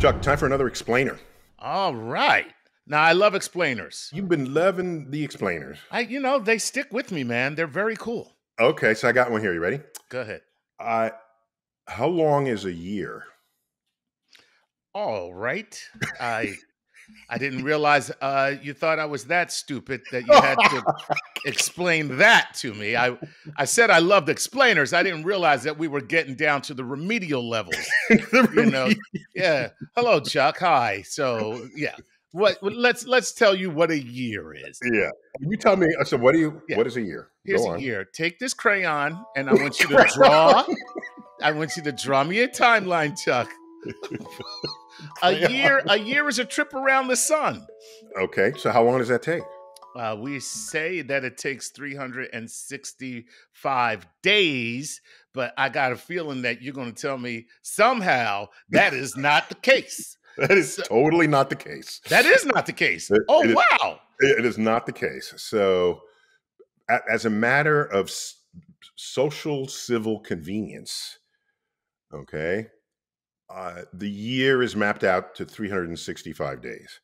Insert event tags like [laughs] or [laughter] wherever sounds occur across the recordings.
Chuck, time for another explainer. All right. Now I love explainers. You've been loving the explainers. I, you know, they stick with me, man. They're very cool. Okay, so I got one here. You ready? Go ahead. Uh, how long is a year? All right. I [laughs] I didn't realize uh, you thought I was that stupid that you had to [laughs] explain that to me. I I said I loved explainers. I didn't realize that we were getting down to the remedial levels. [laughs] you know, yeah. Hello, [laughs] Chuck. Hi. So yeah. What let's let's tell you what a year is. Yeah. You tell me. So what do you? Yeah. What is a year? Here's a year. Take this crayon and I want you to draw. I want you to draw me a timeline, Chuck. A [laughs] year a year is a trip around the sun. Okay. So how long does that take? Uh, we say that it takes 365 days, but I got a feeling that you're going to tell me somehow that is not the case. [laughs] That is totally not the case. That is not the case. It- Oh, it is- wow. It it is not the case. So, as a matter of social civil convenience, okay, uh, the year is mapped out to 365 days.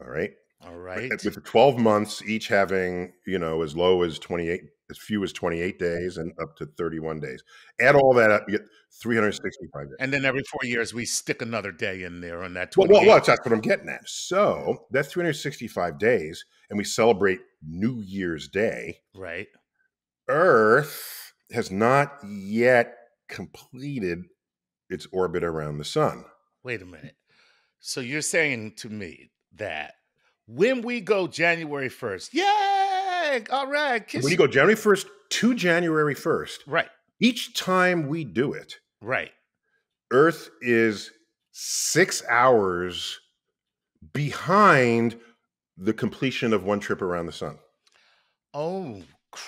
All right. All right. With the 12 months each having, you know, as low as 28, as few as 28 days and up to 31 days. Add all that up, you get 365 days. And then every four years, we stick another day in there on that Well, well, well, that's what I'm getting at. So that's 365 days, and we celebrate New Year's Day. right. Earth has not yet completed its orbit around the sun. Wait a minute. So you're saying to me that when we go January 1st, yay! All right. Kiss When you go January 1st to January 1st, Right. each time we do it, Right. Earth is six hours behind the completion of one trip around the sun. Oh,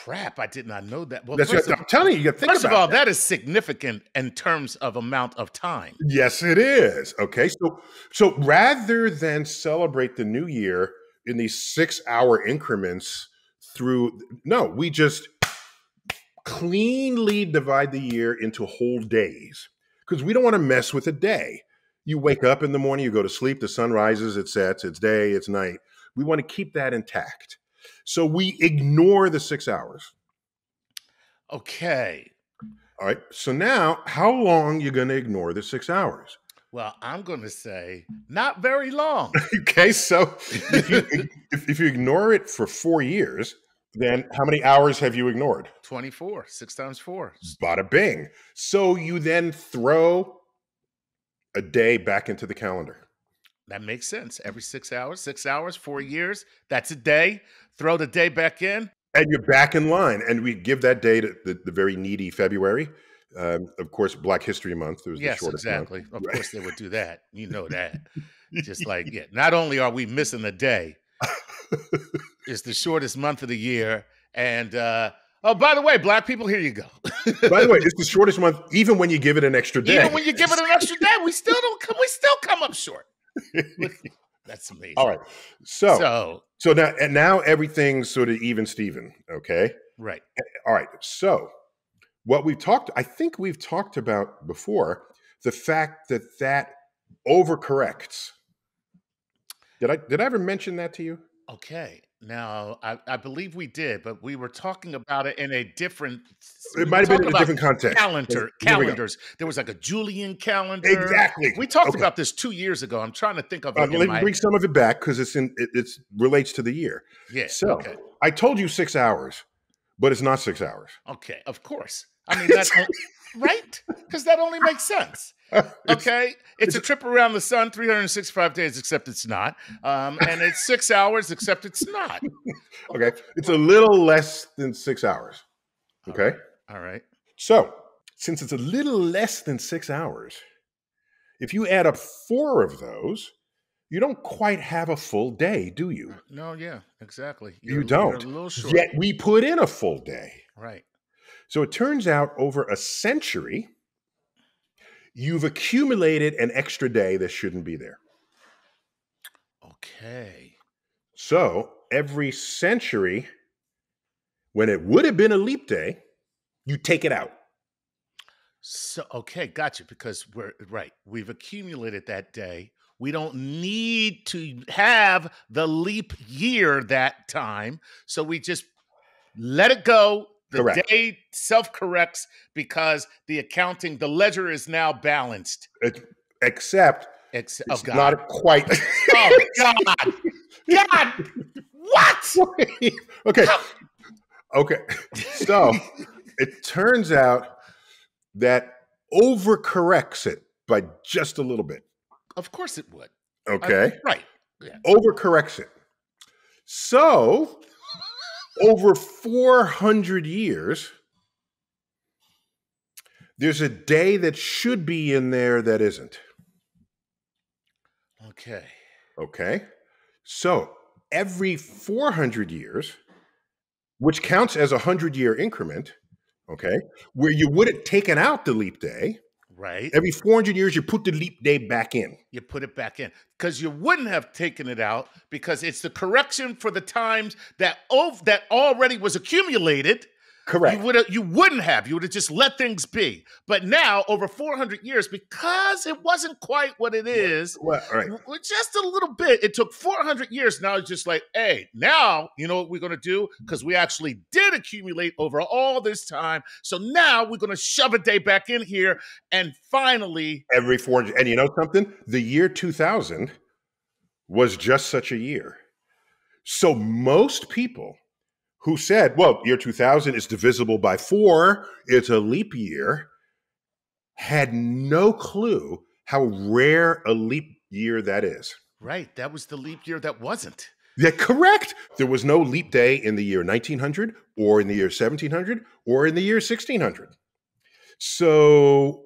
crap. I did not know that. Well, That's what of, I'm telling you. You think first of all, that. that is significant in terms of amount of time. Yes, it is. Okay, so so rather than celebrate the new year in these six-hour increments through, no, we just cleanly divide the year into whole days because we don't want to mess with a day. You wake up in the morning, you go to sleep, the sun rises, it sets, it's day, it's night. We want to keep that intact. So we ignore the six hours. Okay. All right. So now, how long you going to ignore the six hours? Well, I'm going to say not very long. [laughs] Okay, so if you [laughs] if, if you ignore it for four years, then how many hours have you ignored? 24, six times four. Bada bing. So you then throw a day back into the calendar. That makes sense. Every six hours, six hours, four years. That's a day. Throw the day back in. And you're back in line. And we give that day to the, the very needy February. Um, of course, Black History Month. Was the Yes, shortest month. exactly. Of Right. course, they would do that. You know that. [laughs] Just like, yeah, not only are we missing a day, it's the shortest month of the year. And, uh, oh, by the way, black people, here you go. By the way, it's the [laughs] shortest month, even when you give it an extra day. Even when you give it an extra day, we still don't come, we still come up short. [laughs] That's amazing. All right. So, so, So, now, and now everything's sort of even Steven. Okay. right. All right. So, what we've talked, I think we've talked about before, the fact that that overcorrects. Did I did I ever mention that to you? Okay. Now, I, I believe we did, but we were talking about it in a different. It might have been in a different context. calendar Here calendars. There was like a Julian calendar. Exactly. We talked Okay. about this two years ago. I'm trying to think of Uh, let me my- bring some of it back because it's in it it's, relates to the year. yeah. So okay. I told you six hours, but it's not six hours. Okay. Of course. I mean that. [laughs] right? Because that only makes sense. [laughs] It's- Okay. It's a trip around the sun, 365 days, except it's not. Um, and it's six hours, except it's not. [laughs] okay, it's a little less than six hours. Okay. All right. So, since it's a little less than six hours, if you add up four of those, you don't quite have a full day, do you? Uh, no, yeah, exactly. You You're- a little short. Yet we put in a full day. Right. So it turns out over a century, you've accumulated an extra day that shouldn't be there. Okay. So every century, when it would have been a leap day, you take it out. So okay, gotcha. Because we're right. We've accumulated that day We don't need to have the leap year that time. So we just let it go. The Correct. day self corrects because the accounting, the ledger is now balanced. It- except Ex- oh, it's not quite. oh, God. God. What? [laughs] okay. Okay. So it turns out that overcorrects it by just a little bit. Of course it would. Okay. Right. Overcorrects it. So over 400 years, there's a day that should be in there that isn't. Okay. Okay. So every 400 years, which counts as a 100 year increment, okay, where you would have taken out the leap day, Right. every 400 years, you put the leap day back in. you put it back in because you wouldn't have taken it out because it's the correction for the times that ov- that already was accumulated. Correct. You would you wouldn't have. You would have just let things be. But now, over 400 years, because it wasn't quite what it is, Well, right. just a little bit. It took 400 years. Now it's just like, hey, now you know what we're going to do mm-hmm. because we actually did accumulate over all this time. So now we're going to shove a day back in here, and finally, Every 400. And you know something? The year 2000 was just such a year. So most people who said, well, year 2000 is divisible by four, it's a leap year, had no clue how rare a leap year that is. right, that was the leap year that wasn't. Yeah, correct. There was no leap day in the year 1900 or in the year 1700 or in the year 1600. So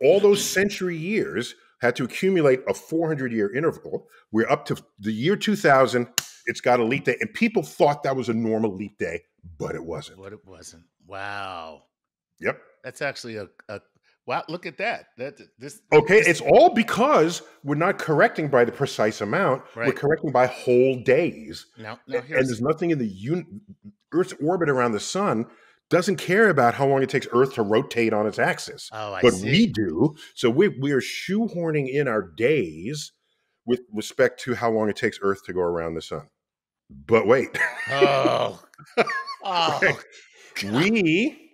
all those century years had to accumulate a 400 year interval. We're up to the year 2000. It's got a leap day. And people thought that was a normal leap day, but it wasn't. What it wasn't. Wow. Yep. That's actually a, a wow. Look at that. That this. Okay. this- It's all because we're not correcting by the precise amount. We're correcting by whole days. now. Now and there's nothing in the un- Earth's orbit around the sun doesn't care about how long it takes Earth to rotate on its axis, oh, I but see. we do. So we we are shoehorning in our days with respect to how long it takes Earth to go around the sun. But wait, oh. [laughs] oh. we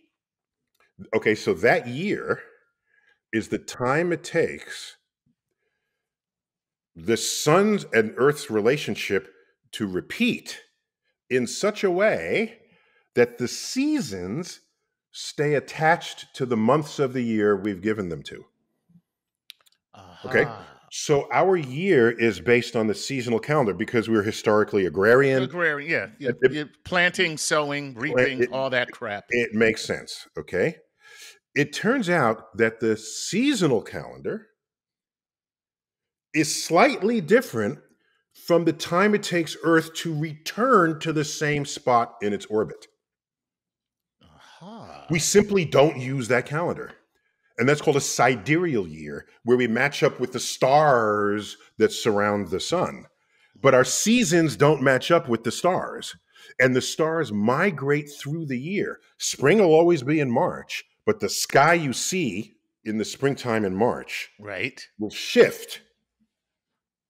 okay. So that year is the time it takes the sun's and Earth's relationship to repeat in such a way that the seasons stay attached to the months of the year we've given them to. Okay. So our year is based on the seasonal calendar because we're historically agrarian. Agrarian, yeah, yeah, It- it- planting, sowing, reaping, it- all that crap. It makes sense. Okay. It turns out that the seasonal calendar is slightly different from the time it takes Earth to return to the same spot in its orbit. Uh-huh. We simply don't use that calendar. And that's called a sidereal year, where we match up with the stars that surround the sun. But our seasons don't match up with the stars. And the stars migrate through the year. Spring will always be in March, but the sky you see in the springtime in March right. will shift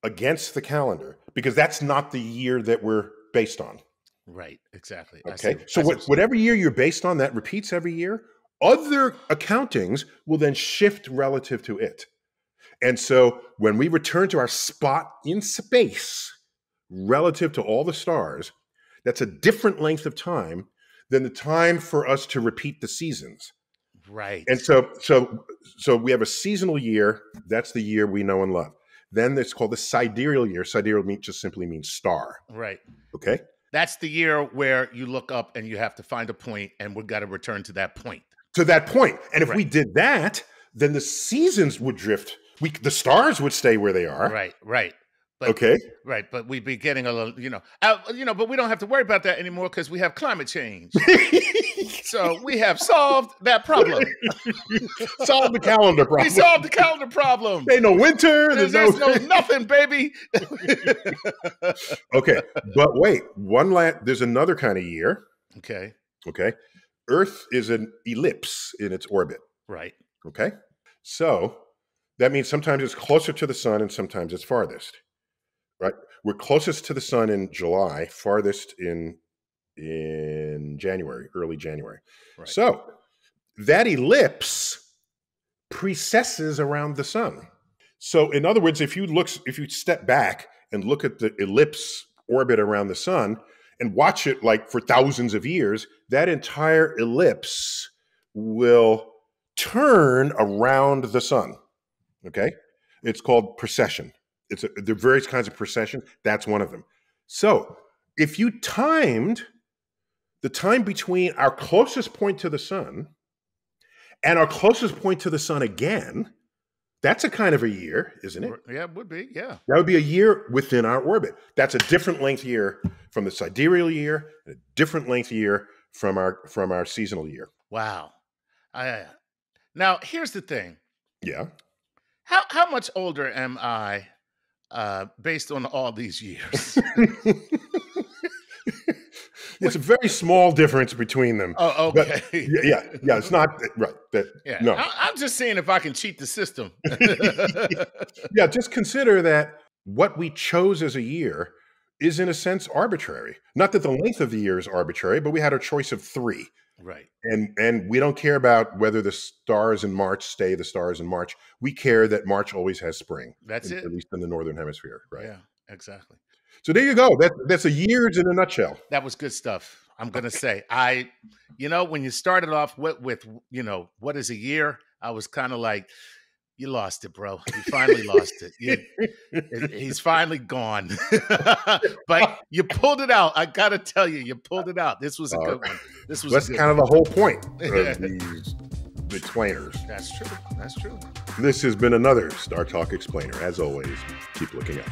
against the calendar because that's not the year that we're based on. Right. Exactly. I see- Okay. So what, whatever year you're based on that repeats every year, other accountings will then shift relative to it. And so when we return to our spot in space relative to all the stars, that's a different length of time than the time for us to repeat the seasons. Right. And so so so we have a seasonal year, that's the year we know and love. Then it's called the sidereal year. Sidereal mean, just simply means star. right. Okay. That's the year where you look up and you have to find a point, and we've got to return to that point. To that point. And if we did that, then the seasons would drift. We the stars would stay where they are. Right. Right. But Okay. right. But we'd be getting a little, you know, out, you know. But we don't have to worry about that anymore because we have climate change. [laughs] so we have solved that problem. [laughs] Solve the calendar problem. we solved the calendar problem. Ain't no winter. There's, There's, there's no. no [laughs] nothing, baby. okay, but wait. One last. There's another kind of year. okay. Okay. Earth is an ellipse in its orbit. Right. Okay. So That means sometimes it's closer to the sun and sometimes it's farthest. Right? We're closest to the sun in July, farthest in in January, early January. Right. So that ellipse precesses around the sun. So in other words, if you look if you step back and look at the ellipse orbit around the sun and watch it like for thousands of years, that entire ellipse will turn around the sun. Okay? It's called precession. It's a, there are various kinds of precession. That's one of them. So if you timed the time between our closest point to the sun and our closest point to the sun again, that's a kind of a year, isn't it? Yeah, it would be. Yeah. That would be a year within our orbit. That's a different length year from the sidereal year, a different length year from our from our seasonal year. Wow. I, now here's the thing. Yeah. How how much older am I uh, based on all these years? [laughs] it's a very small difference between them. Oh, okay. yeah, yeah, yeah, it's not right. That Yeah. no. I, I'm just saying if I can cheat the system. [laughs] yeah, just consider that what we chose as a year is in a sense arbitrary. Not that the length of the year is arbitrary, but we had a choice of three. right. And and we don't care about whether the stars in March stay the stars in March. We care that March always has spring. That's in- it. At least in the northern hemisphere, right? Yeah, exactly. So there you go. That, that's a years in a nutshell. That was good stuff. I'm gonna say I, you know, when you started off with, with you know, what is a year? I was kind of like, you lost it, bro. You finally lost it. You, He's finally gone. [laughs] but you pulled it out. I gotta tell you, you pulled it out. This was a Uh, good one. This was That's kind of the whole point of [laughs] these explainers. That's true. That's true. This has been another Star Talk explainer. As always, keep looking up.